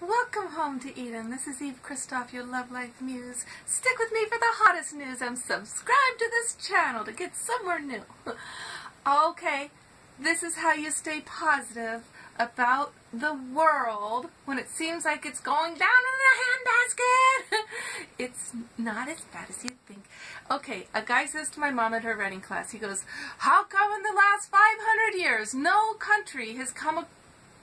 Welcome home to Eden. This is Eve Christoph, your Love Life Muse. Stick with me for the hottest news and subscribe to this channel to get somewhere new. okay, this is how you stay positive about the world when it seems like it's going down in the handbasket. it's not as bad as you think. Okay, a guy says to my mom at her writing class, he goes, How come in the last 500 years no country has come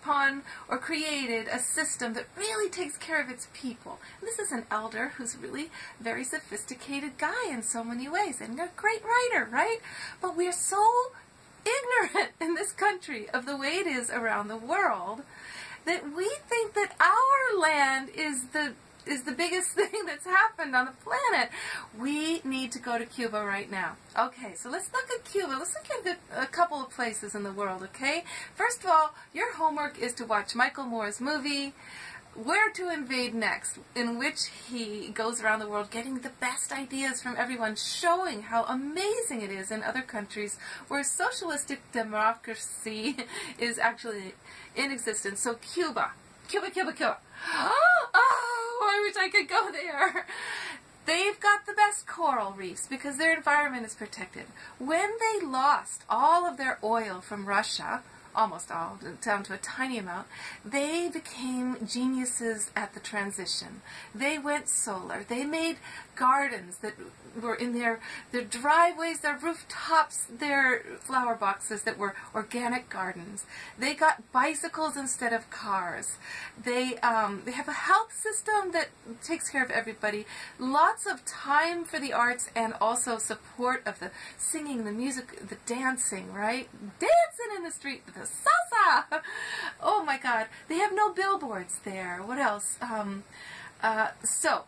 upon or created a system that really takes care of its people. And this is an elder who's really very sophisticated guy in so many ways and a great writer, right? But we're so ignorant in this country of the way it is around the world that we think that our land is the is the biggest thing that's happened on the planet. We need to go to Cuba right now. Okay, so let's look at Cuba. Let's look at a couple of places in the world, okay? First of all, your homework is to watch Michael Moore's movie, where to Invade Next, in which he goes around the world getting the best ideas from everyone, showing how amazing it is in other countries where socialistic democracy is actually in existence. So Cuba, Cuba, Cuba, Cuba. Oh, I wish I could go there. They've got the best coral reefs because their environment is protected. When they lost all of their oil from Russia, almost all, down to a tiny amount, they became geniuses at the transition. They went solar. They made gardens that were in their, their driveways, their rooftops, their flower boxes that were organic gardens. They got bicycles instead of cars. They, um, they have a health system that takes care of everybody. Lots of time for the arts and also support of the singing, the music, the dancing, right? Dancing in the street, the salsa! Oh my god. They have no billboards there. What else? Um, uh, so,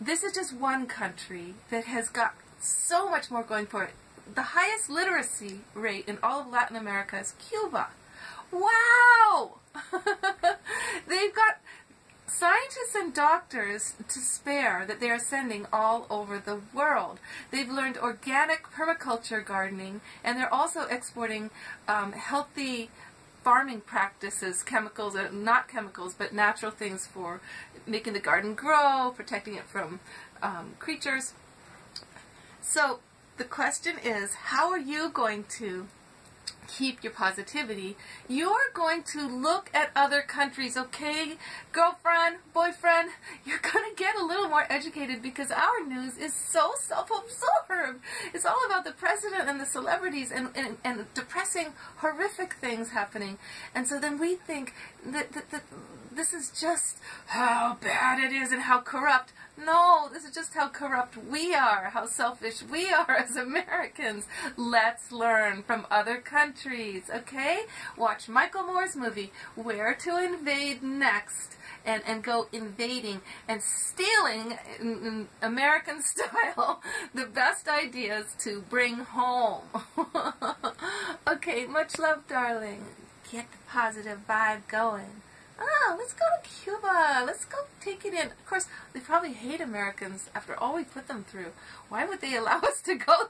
this is just one country that has got so much more going for it. The highest literacy rate in all of Latin America is Cuba. Wow! They've got scientists and doctors to spare that they are sending all over the world. They've learned organic permaculture gardening, and they're also exporting um, healthy farming practices, chemicals, uh, not chemicals, but natural things for making the garden grow, protecting it from um, creatures. So the question is, how are you going to keep your positivity, you're going to look at other countries, okay? Girlfriend, boyfriend, you're going to get a little more educated because our news is so self-absorbed. It's all about the president and the celebrities and, and, and depressing, horrific things happening. And so then we think that, that, that this is just how bad it is and how corrupt. No, this is just how corrupt we are, how selfish we are as Americans. Let's learn from other countries, okay? Watch Michael Moore's movie, Where to Invade Next, and, and go invading and stealing, in, in American style, the best ideas to bring home. okay, much love, darling. Get the positive vibe going ah, let's go to Cuba. Let's go take it in. Of course, they probably hate Americans after all we put them through. Why would they allow us to go